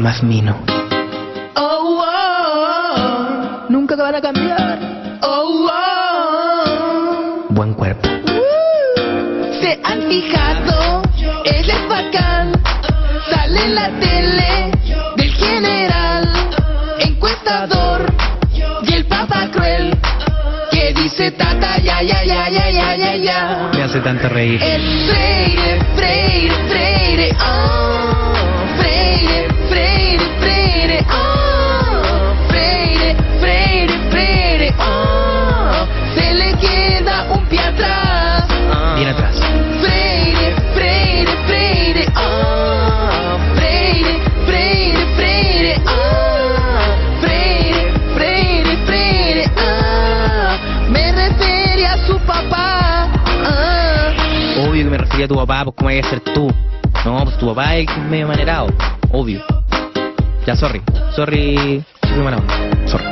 más mino. Oh, oh, oh. Nunca te van a cambiar. Oh, oh, Buen cuerpo. oh. Se han fijado, él es bacán. Sale en la tele del general, encuestador y el papa cruel que dice tata ya ya ya ya ya ya ya. Me hace tanto reír. Es Freire, Freire, Freire, A tu papá, pues cómo hay que ser tú. No, pues tu papá es medio manerado. Obvio. Ya, sorry. Sorry. Soy onda. Sorry.